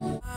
with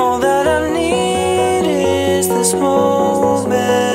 All that I need is this moment.